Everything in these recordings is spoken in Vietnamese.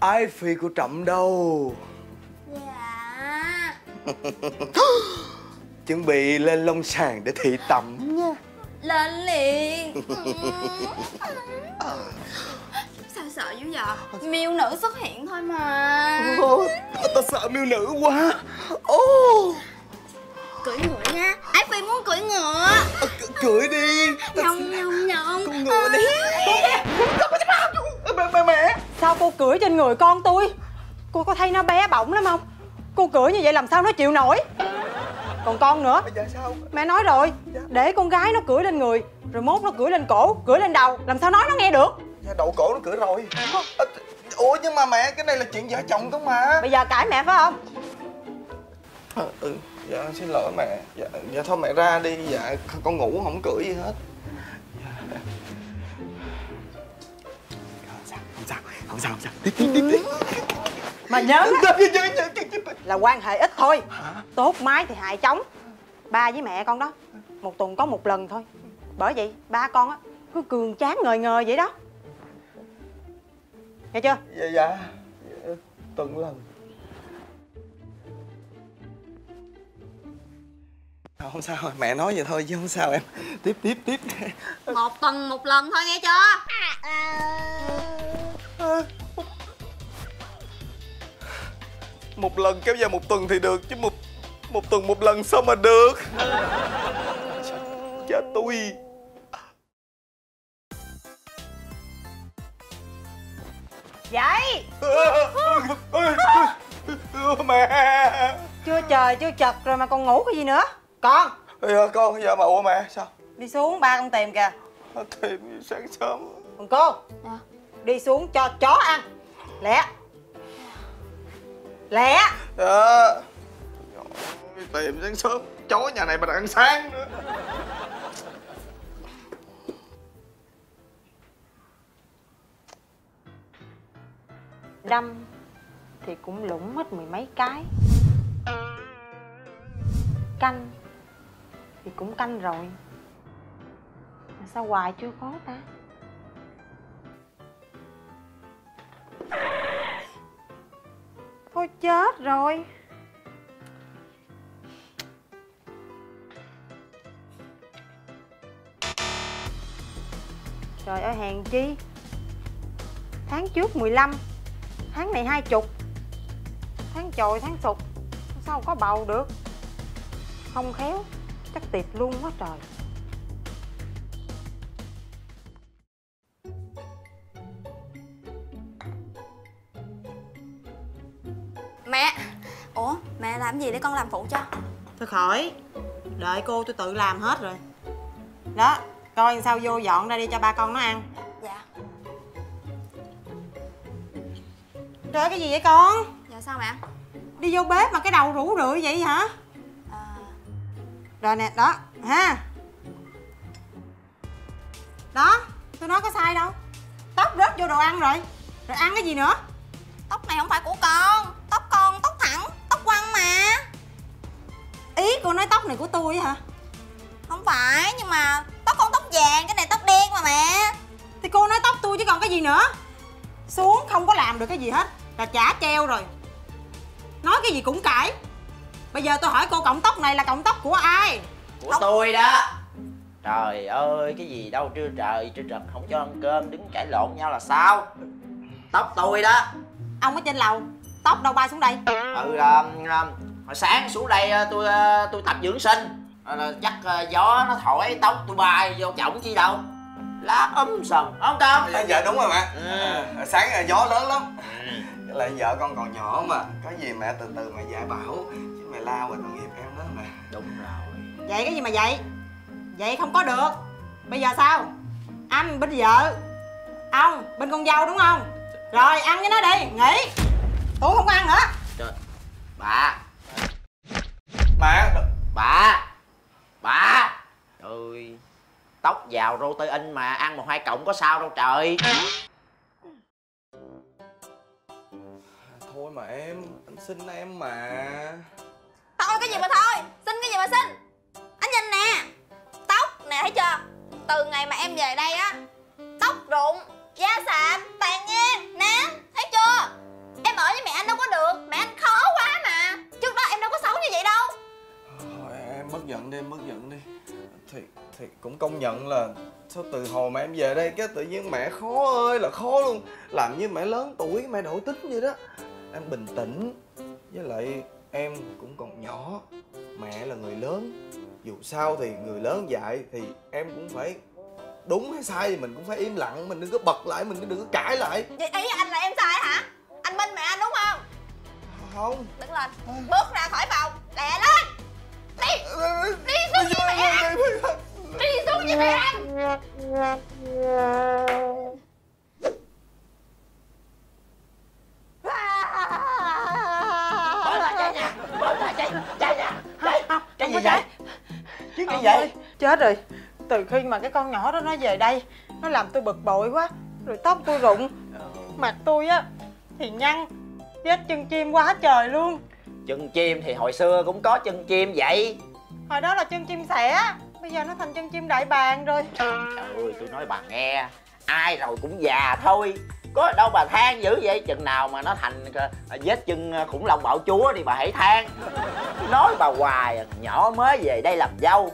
ái phi của trẫm đâu? Dạ. Chuẩn bị lên long sàn để thị tẩm. Nha. Lên liền. Sao sợ dữ vậy? Miêu nữ xuất hiện thôi mà. Ô, ta sợ miêu nữ quá. Ô. Cưỡi ngựa nha. Ái Phi muốn cưỡi ngựa? C- cưỡi đi. Nhông nhông nhông. Con ngựa đi mẹ mẹ mẹ Sao cô cưỡi trên người con tôi? Cô có thấy nó bé bỏng lắm không? Cô cưỡi như vậy làm sao nó chịu nổi? Còn con nữa. Bây giờ sao? Mẹ nói rồi. Để con gái nó cưỡi lên người Rồi mốt nó cưỡi lên cổ Cưỡi lên đầu. Làm sao nói nó nghe được? Dạ, đầu cổ nó cưỡi rồi. Ơ, ủa nhưng mà mẹ cái này là chuyện vợ chồng thôi mà. Bây giờ cãi mẹ phải không? Ờ, ừ. Dạ xin lỗi mẹ. Dạ, dạ thôi mẹ ra đi. Dạ con ngủ không cưỡi gì hết không sao không sao. Tiếp tiếp tiếp tiếp Mà nhớ dạ. là quan hệ ít thôi. Tốt mái thì hại chóng. Ba với mẹ con đó Một tuần có một lần thôi. Bởi vậy ba con á Cứ cường chán ngời ngời vậy đó. Nghe chưa? Dạ dạ. Dạ, tuần lần. Không sao mẹ nói vậy thôi chứ không sao em. Tiếp tiếp tiếp. Một tuần một lần thôi nghe chưa? À, một lần kéo dài một tuần thì được chứ một một tuần một lần sao mà được? Cha tôi. Vậy? Mẹ. Chưa trời chưa chật rồi mà còn ngủ cái gì nữa? Con. Dạ, con giờ mà ủa mẹ sao? Đi xuống ba con tìm kìa. Tìm sáng sớm. Còn cô. Dạ. Đi xuống cho chó ăn. Lẹ. Lẹ. Dạ tìm sáng sớm chó nhà này mà đang ăn sáng nữa. Đâm Thì cũng lủng hết mười mấy cái. Canh Thì cũng canh rồi. Mà sao hoài chưa có ta Thôi chết rồi. Trời ơi, hàng chi? Tháng trước 15 Tháng này hai chục, Tháng chồi tháng sụt Sao có bầu được? Không khéo, Chắc tiệt luôn quá trời. Làm gì để con làm phụ cho? Thôi khỏi. Đợi cô tôi tự làm hết rồi. Đó Coi sao vô dọn ra đi cho ba con nó ăn. Dạ. Trời ơi, cái gì vậy con? Dạ sao mẹ? Đi vô bếp mà cái đầu rủ rượi vậy hả? À, Rồi nè đó ha. Đó tôi nói có sai đâu. Tóc rớt vô đồ ăn rồi. Rồi ăn cái gì nữa? Tóc này không phải của con mà Ý cô nói tóc này của tôi hả? Không phải nhưng mà Tóc con tóc vàng Cái này tóc đen mà mẹ. Thì cô nói tóc tôi chứ còn cái gì nữa? Xuống không có làm được cái gì hết. Là chả treo rồi. Nói cái gì cũng cãi. Bây giờ tôi hỏi cô cọng tóc này là cọng tóc của ai? Của tôi đó. Trời ơi cái gì đâu trưa trời trưa trật không cho ăn cơm đứng cãi lộn nhau là sao? Tóc tôi đó. Ông ở trên lầu Tóc đâu bay xuống đây? Ừ là, là hồi sáng xuống đây ờ, tôi ờ, tôi tập dưỡng sinh. Là chắc ờ, gió nó thổi tóc tôi bay vô chổng chi đâu? Lá ấm sần không con dạ, dạ đúng rồi mẹ Ừ. à, sáng gió lớn lắm. Với lại vợ con còn nhỏ mà. Có gì mẹ từ từ mẹ dạy bảo. Chứ mẹ lao vào tội nghiệp em đó mà. Đúng rồi. Vậy cái gì mà vậy? Vậy không có được. Bây giờ sao? Anh bên vợ. Ông bên con dâu đúng không? Rồi ăn với nó đi. Nghỉ Tôi không có ăn nữa trời. Bà. Mẹ bà. Bà. Ơi tóc vào protein mà ăn một hai cọng có sao đâu trời. Thôi mà em anh xin em mà. Thôi cái gì mà thôi. Xin cái gì mà xin? Anh nhìn nè. Tóc nè thấy chưa? Từ ngày mà em về đây á Tóc rụng Da sạm Tàn nhang ở với mẹ anh đâu có được. Mẹ anh khó quá mà. Trước đó em đâu có xấu như vậy đâu. Thôi em bớt giận đi em bớt giận đi. Thì thì cũng công nhận là sao từ hồi mà em về đây cái tự nhiên mẹ khó ơi là khó luôn. Làm như mẹ lớn tuổi mẹ đổi tính vậy đó. Em bình tĩnh. Với lại em cũng còn nhỏ. Mẹ là người lớn. Dù sao thì người lớn dạy thì em cũng phải đúng hay sai thì mình cũng phải im lặng. Mình đừng có bật lại mình đừng có cãi lại. Vậy ý anh là em sai hả? Anh minh mẹ anh đúng không? Không. Đứng lên. Bước ra khỏi phòng. Lẹ lên. Đi. Đi xuống với mẹ. anh đi xuống với mẹ. Anh Bỏ chạy nha. Bỏ chạy Chạy nha. Chạy Cái gì có vậy? chạy. Chứ gì ơi, chết rồi. Từ khi mà cái con nhỏ đó nó về đây nó làm tôi bực bội quá. Rồi tóc tôi rụng. Mặt tôi á thì nhăn. Vết chân chim quá trời luôn. Chân chim thì hồi xưa cũng có chân chim vậy. Hồi đó là chân chim sẻ bây giờ nó thành chân chim đại bàng rồi. Trời ơi tôi nói bà nghe Ai rồi cũng già thôi. Có đâu bà than dữ vậy? Chừng nào mà nó thành ờ, vết chân ờ, khủng long bạo chúa thì bà hãy than. Nói bà hoài Nhỏ mới về đây làm dâu.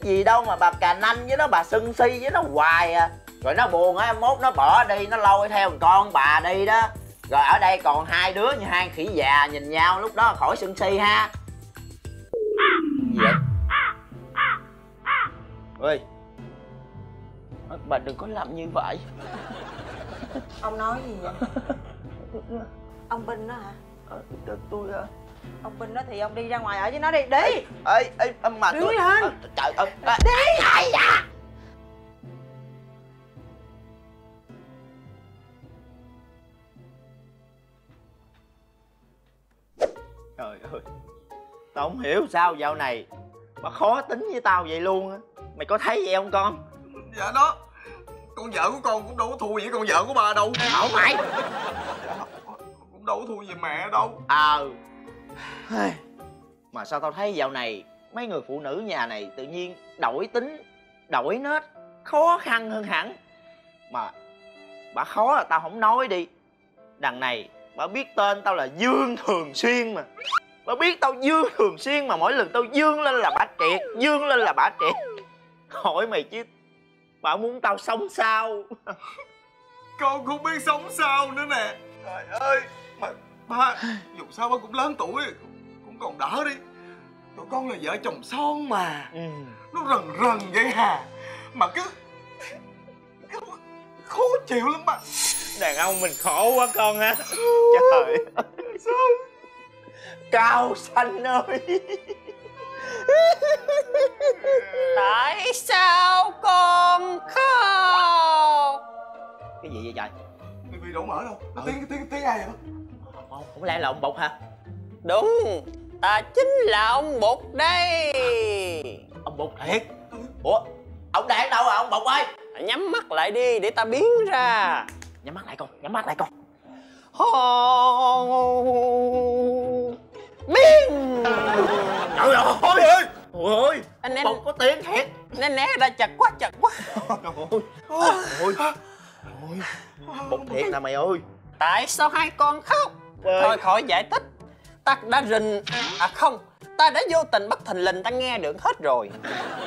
Gì đâu mà bà cà nanh với nó bà sưng si với nó hoài à. Rồi nó buồn á mốt nó bỏ đi Nó lôi theo con bà đi đó Rồi ở đây còn hai đứa như hai khỉ già nhìn nhau lúc đó khỏi sưng si ha. Gì vậy? Ơi Bà đừng có làm như vậy. Ông nói gì vậy? Ông binh đó hả? Tôi à ông binh đó thì ông đi ra ngoài ở với nó đi đi. Ê ê ê, mà Đứng tôi lên. Ờ, trời ơi đi. ai da trời ơi. Tao không hiểu sao dạo này mà khó tính với tao vậy luôn á. Mày có thấy vậy không con? Dạ đó. Con vợ của con cũng đâu có thua gì con vợ của bà đâu. Không mày cũng đâu có thua gì mẹ đâu. Ờ. Mà sao tao thấy dạo này mấy người phụ nữ nhà này tự nhiên đổi tính đổi nết khó khăn hơn hẳn. Mà bà khó là tao không nói đi. Đằng này bà biết tên tao là dương thường xuyên mà bà biết tao dương thường xuyên mà mỗi lần tao dương lên là bà triệt dương lên là bà triệt hỏi mày chứ bà muốn tao sống sao? Con không biết sống sao nữa nè. Trời ơi mà ba dù sao ba cũng lớn tuổi cũng còn đỡ đi. Tụi con là vợ chồng son mà. Ừ. nó rần rần vậy hà. Mà cứ khó chịu lắm ba. Đàn ông mình khổ quá con ha. Trời cao xanh ơi. Tại sao con khóc? cái gì vậy trời? Bị bị đổ mỡ đâu? Nó tiếng tiếng tiếng ai vậy? Không, không lẽ là ông bột hả? Đúng, ta chính là ông Bụt đây. Ông bột thiệt? Ủa ông đang đâu à ông bột ơi? Nhắm mắt lại đi để ta biến ra. Nhắm mắt lại con nhắm mắt lại con. Hồ... Trời ơi! Ôi ôi Anh em có tiếng thiệt né né ra chặt quá chặt quá. Ôi ôi ôi bột thiệt nè mày ơi. Tại sao hai con khóc? Ơi. Thôi khỏi giải thích. Ta đã rình À không. Ta đã vô tình bất thình lình ta nghe được hết rồi.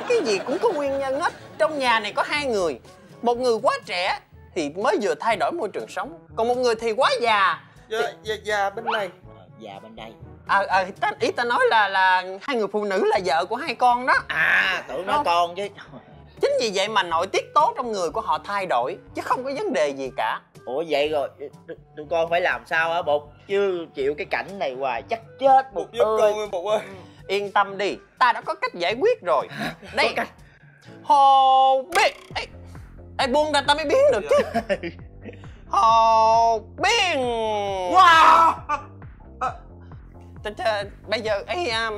Cái gì cũng có nguyên nhân hết. Trong nhà này có hai người. Một người quá trẻ Thì mới vừa thay đổi môi trường sống. Còn một người thì quá già. Dạ dạ dạ bên này. Già bên đây À, à ta, ý ta nói là là hai người phụ nữ là vợ của hai con đó. À tưởng nói con chứ. Chính vì vậy mà nội tiết tố trong người của họ thay đổi Chứ không có vấn đề gì cả. Ủa vậy rồi tụi- con phải làm sao hả bột? Chứ chịu cái cảnh này hoài chắc chết bột giúp ơi con ơi. bột ơi. Yên tâm đi Ta đã có cách giải quyết rồi. Đây Có cách. Hồ biến Ê, ê buông ra ta mới biến được chứ. Hồ biến wow Bây giờ ấy à,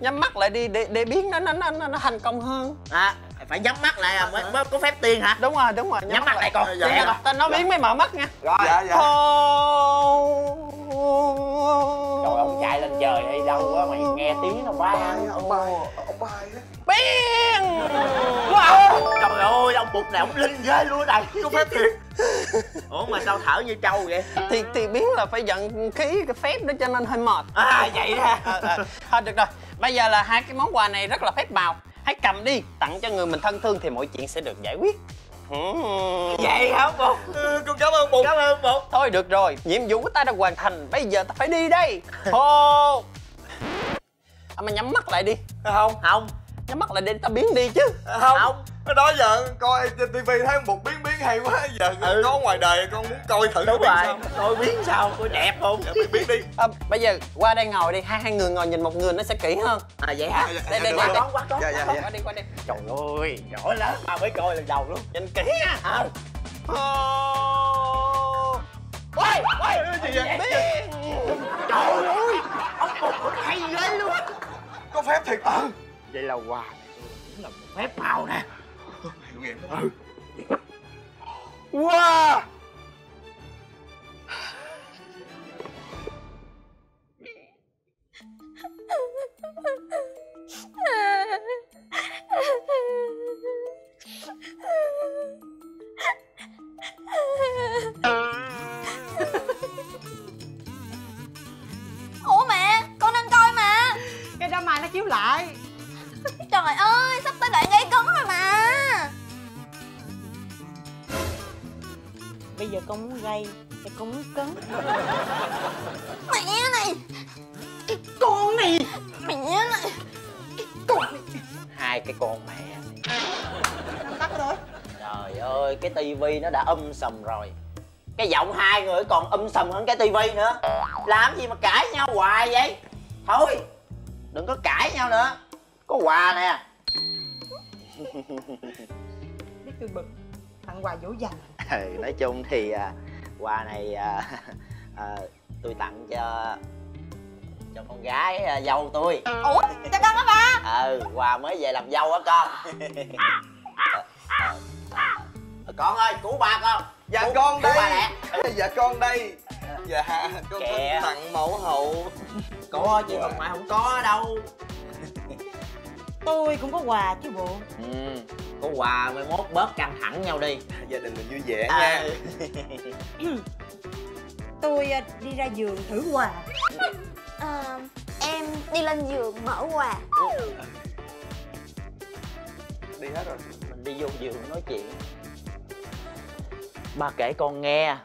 nhắm mắt lại đi để để biến nó nó nó nó nó thành công hơn. À phải nhắm mắt lại à mới, mới có phép tiên hả? Đúng rồi đúng rồi nhắm mắt lại. con Dạ, dạ. con. ta nói biến mới mở mắt nha. Rồi dạ dạ. Trời ông chạy lên trời hay đâu á mày nghe tiếng nó bài ông bài ông bài biến Wow. Trời ơi ông bụt này ông linh ghê luôn này có phép thiệt. Ủa mà sao thở như trâu vậy? Thì thì biến là phải giận khí cái phép đó cho nên hơi mệt. À vậy ha. Ờ, ờ. thôi được rồi. Bây giờ là hai cái món quà này rất là phép màu hãy cầm đi tặng cho người mình thân thương thì mọi chuyện sẽ được giải quyết. Vậy hả bụt? Ừ, con cảm ơn bụt. Cảm ơn bụt. Thôi được rồi. Nhiệm vụ của ta đã hoàn thành. Bây giờ ta phải đi đây. Hô. À, mà nhắm mắt lại đi. Không. Không nhắm mắt lại để ta biến đi chứ. Không Không. đó giờ coi trên tivi thấy bụt biến biến hay quá giờ Ừ. có ngoài đời con muốn coi thử đúng biến rồi. sao. coi biến sao coi đẹp không? Dạ, biến biến đi. À, bây giờ qua đây ngồi đi. Hai hai người ngồi nhìn một người nó sẽ kỹ hơn. À vậy hả? Dạ, đây đây được, đây dạ. dạ qua dạ. Đi qua đi. Trời ơi giỏi lắm. Ba mới coi lần đầu luôn. Nhìn kỹ nha à, Hô. quay quay gì vậy? trời ơi. ông bụt hay ghê luôn. Có phép thiệt. Ừ vậy là quà cũng là một phép màu nè. Hiệu nghiệm ừ. Wow Ủa mẹ Con đang coi mà. Cái đó mai nó chiếu lại Trời ơi Sắp tới đoạn gây cấn rồi mà. Bây giờ con muốn gây thì con muốn cấn Mẹ này. Cái con này. Mẹ này. Hai cái con mẹ này. tắt rồi. Trời ơi cái tivi nó đã um sùm rồi. Cái giọng hai người còn um sùm hơn cái tivi nữa. Làm gì mà cãi nhau hoài vậy? Thôi đừng có cãi nhau nữa có quà nè. Biết tôi bực. Tặng quà dỗ dành. Ừ, nói chung thì à, quà này à, à, tôi tặng cho cho con gái à, dâu tôi. Ủa cho con hả ba ừ quà mới về làm dâu á con. Con ơi cứu ba con. Dạ Cứu- con cứu đây. lẹ dạ con đây. Dạ con Kìa. tặng mẫu hậu. Có chứ không phải không có đâu tôi cũng có quà chứ bộ. Ừ có quà mai mốt bớt căng thẳng nhau đi. Gia đình mình vui vẻ à, nha tôi à, đi ra giường thử quà. Ờ, Em đi lên giường mở quà. Đi hết rồi. Mình đi vô giường nói chuyện. Ba kể con nghe.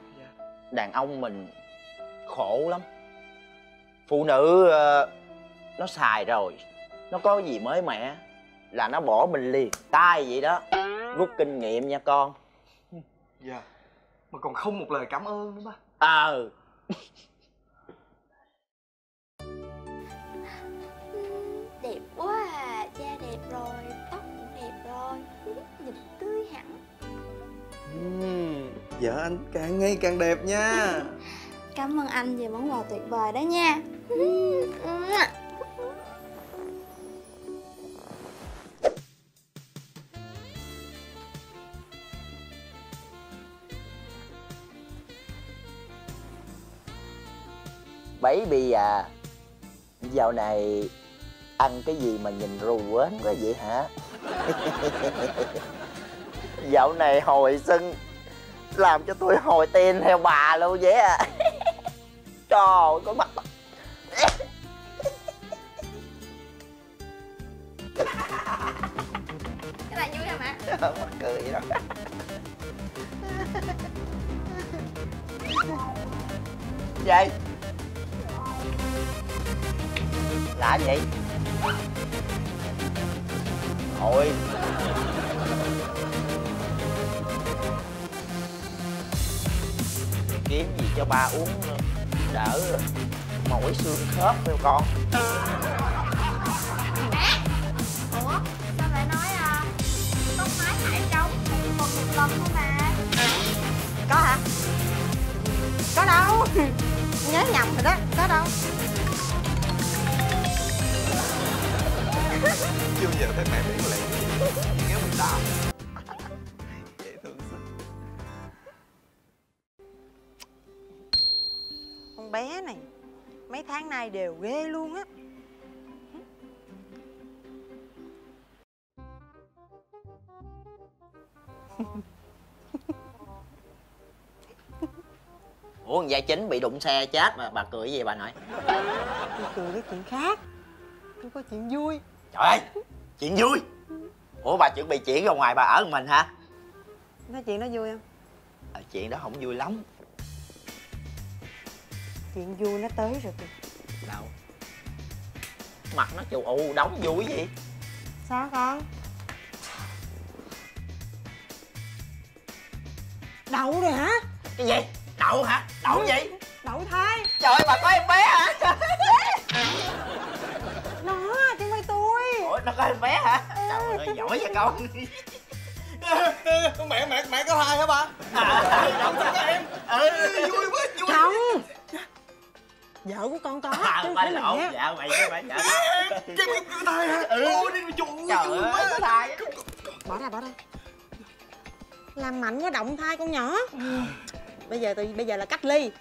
Đàn ông mình khổ lắm. Phụ nữ ờ, nó xài rồi nó có gì mới mẻ là nó bỏ mình liền tay vậy đó. Rút kinh nghiệm nha con. Dạ mà còn không một lời cảm ơn nữa ba. Ờ. Đẹp quá à Da đẹp rồi Tóc cũng đẹp rồi Nhìn tươi hẳn. Ừm, vợ anh càng ngày càng đẹp nha. Cảm ơn anh về món quà tuyệt vời đó nha baby à dạo này ăn cái gì mà nhìn rù quến quá vậy hả? Dạo này hồi xuân làm cho tôi hồi tiền theo bà luôn vậy à trời ơi con mắt Cái này vui hả mẹ? Mắc cười đó. Vậy lạ vậy thôi kiếm gì cho ba uống đỡ mỏi xương khớp theo con. Ủa sao lại nói à? Tóc mái hại trống Còn một lần thôi mà. Có hả? Có đâu. Nhớ nhầm rồi đó có đâu chưa giờ thấy mẹ biển lẹ. Kéo mình đau. Dễ thương xinh con bé này mấy tháng nay đều ghê luôn á. Ủa con gia chính bị đụng xe chết mà bà cười gì bà nội? Tôi cười cái chuyện khác tôi có chuyện vui trời ơi chuyện vui. Ủa bà chuẩn bị chuyển ra ngoài bà ở một mình hả? Nói chuyện đó vui không? À, chuyện đó không vui lắm. Chuyện vui nó tới rồi kìa. Đâu? Mặt nó chù ù đóng vui gì? Sao con? Đậu rồi hả? Cái gì? Đậu hả? Đậu gì? Đậu thai. Trời ơi, bà có em bé hả em bé hả? Trời ơi giỏi vậy con. Mẹ mẹ mẹ có thai hả ba? À, đậu sao em. Ừ. vui quá vui. Không. Vợ của con có à, chứ ba không phải lộn. mẹ. dạ mày với mày dạ cái cái cái thai hả? Ừ. ôi đi trời ơi, trời vui ơi quá. có thai bỏ ra bỏ ra. Làm mạnh có động thai con nhỏ. Bây giờ tôi bây giờ là cách ly.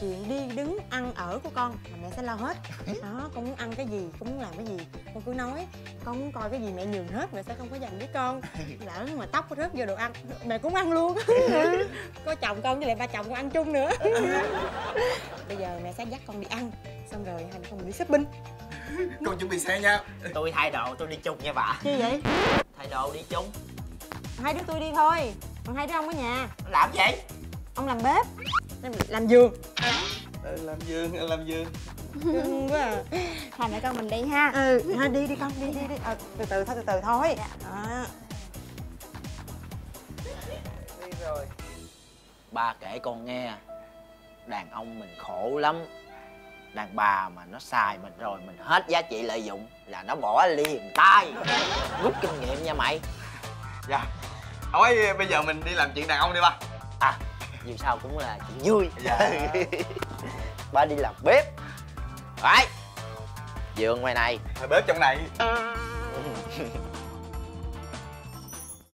Chuyện đi đứng ăn ở của con là mẹ sẽ lo hết. Đó con muốn ăn cái gì con muốn làm cái gì con cứ nói con muốn coi cái gì mẹ nhường hết mẹ sẽ không có dành với con. Lỡ mà tóc rớt vô đồ ăn mẹ cũng ăn luôn. Có chồng con với lại ba chồng con ăn chung nữa. Bây giờ mẹ sẽ dắt con đi ăn xong rồi hai mẹ con mình đi shopping. Con chuẩn bị xe nha. Tôi thay đồ tôi đi chung nha bà. Chi vậy? Thay đồ đi chung. Hai đứa tôi đi thôi còn hai đứa ông ở nhà. Làm gì? Ông làm bếp. Em làm giường. Ờ, làm giường làm giường cưng quá à. hai mẹ con mình đi ha. Ừ thôi đi đi con đi đi đi. Ờ, từ từ thôi từ từ thôi. Đó. Đi rồi. Ba kể con nghe. Đàn ông mình khổ lắm. Đàn bà mà nó xài mình rồi mình hết giá trị lợi dụng là nó bỏ liền tay. Rút kinh nghiệm nha mày. Dạ. Thôi bây giờ mình đi làm chuyện đàn ông đi ba. À dù sao cũng là chuyện vui. Dạ. ba đi làm bếp đấy. Giường ngoài này. Bếp trong này